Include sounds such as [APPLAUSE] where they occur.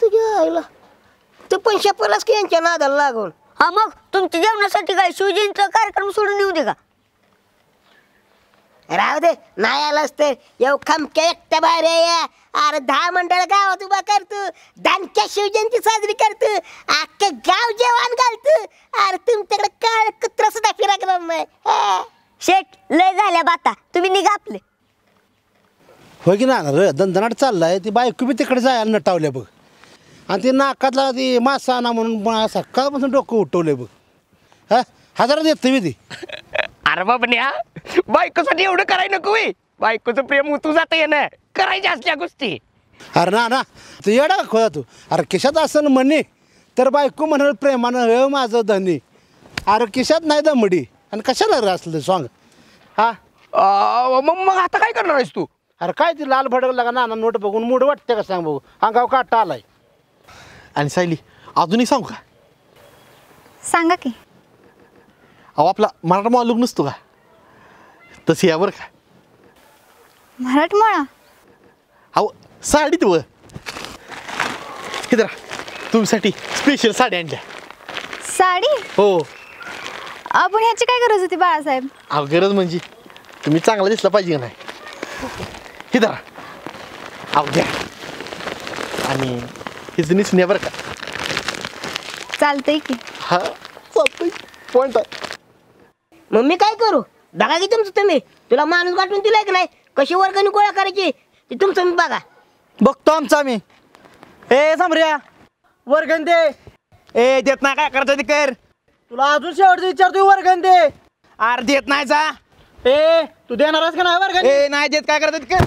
तुझ्या आईला. ते पण शपलाच की यांच्या नादाला लागून. हा मग तुमच्या जेवणासाठी काय शिवजयंतीचा कार्यक्रम सोडून येऊ दे का? राहू दे नाही आलास तर. येऊ खमक्या एकट्या बाहेर या. अरे दहा मंडळ गावात उभा करतो दानक्या शिवजयंती साजरी करतो हा. शेट लय झाल्या बाता. तुम्ही निघा आपले. होय की ना र दणदणाट चाललाय. ती बायको बी तिकडे जायला नटावल्या बघ. आणि ती नाकातला ती मासा आणा म्हणून मा- सकाळपासून डोकं उठवलंय बघ. हा? हजारात येतं मी ती. [LAUGHS] अरे बाबन्या बायकोसाठी एवढं करायला नको वे बायकोचं प्रेम उतू जातं येणं करायच्या असल्या गोष्टी. अरे ना ना. तू येडा का खोया तू? अरे किशात असं म्हणे तर बायको म्हणाल प्रेमानं हे माझं धनी. अरे किशात नाही दमडी. आणि कशाला रे असलं सॉंग हा? अं, मग मग आता काय करणार आहेस तू? अरे काय ती लाल भडकला का? नाना नोट बघून मूड वाटते का सांग बघू? अंगाव काटा आलाय. आणि सायली अजूनही सांगू का? सांगा की. अहो आपला मराठा मालूक नसतो का? तशी यावर का? मराठमोळा अहो साडीत व इधर तुमच्यासाठी स्पेशल साडी आणल्या. साडी? हो. आपण ह्याची काय गरज होती बाळासाहेब? अहो गरज म्हणजे तुम्ही चांगला दिसला पाहिजे का नाही? अहो घ्या. आणि हिचं निसण्या बरं का. चालतंय की. हा चालतंय. पॉईंट आहे. मग मी काय करू? बघा की तुमचं तुम्ही. तुला माणूस गाठून दिलाय की नाही? कशी वर्गणी गोळा करायची? ती तुमचं मी बघा. बघतो आमचा आम्ही. ए सामऱ्या वर्गण दे. ए देत नाही काय करायचं ते कर. तुला अजून शेवटचं विचारतोय वर्गण दे. अरे देत नाही जा. ए तू देणारच का नाही वर्गण? ए नाही देत. काय करायचं ते कर